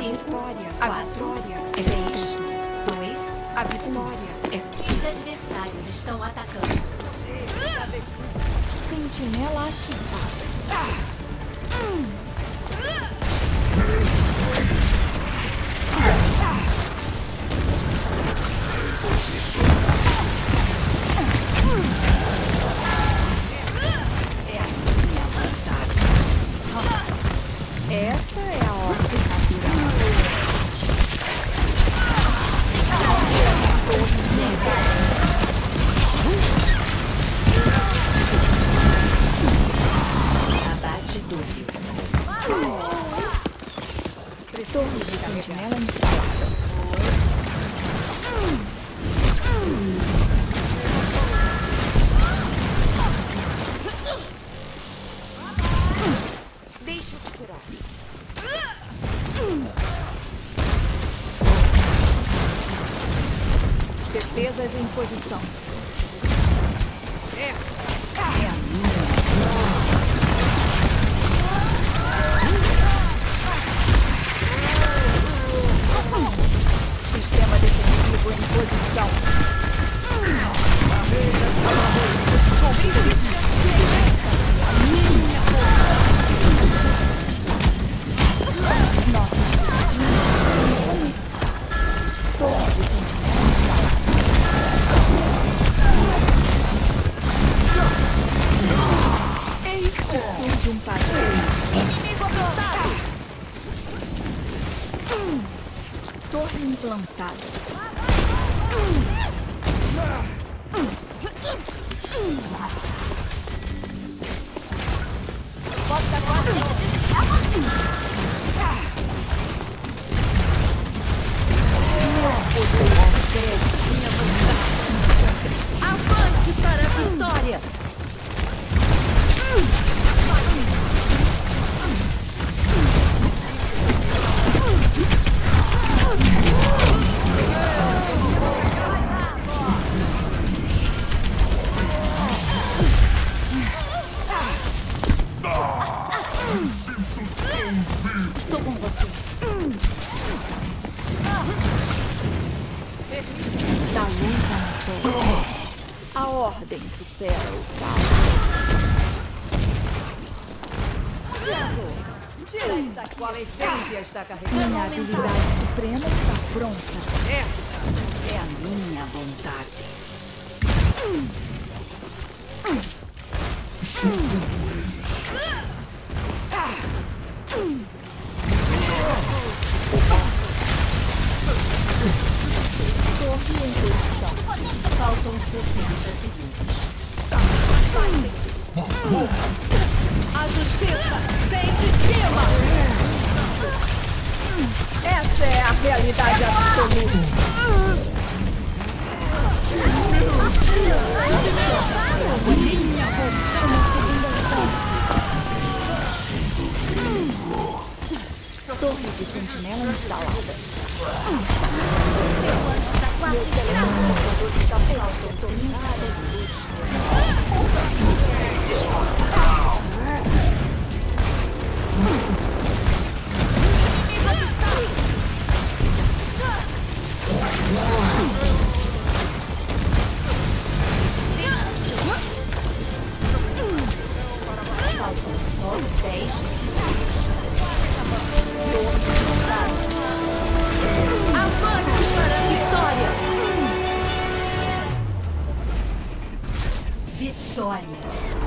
A Cinco, vitória, a quatro, vitória é três, dois. A vitória é Os adversários estão atacando. sentinela ativada. Torre de sentinela instalada. Deixa eu te curar. Defesas em posição. Essa defensivo em posição. Torre de sentinela instalada. Eis que surge um padrão. Inimigo apontado! Torre implantada. Thank you. Estou com você. Da luz à. A ordem supera o caos. Qual essência está carregando? Minha habilidade suprema está pronta. Essa é a minha vontade. Torre Faltam 60 segundos. A justiça vem de cima! Essa é a realidade absoluta. Torre de sentinela instalada. Vitória! Vitória.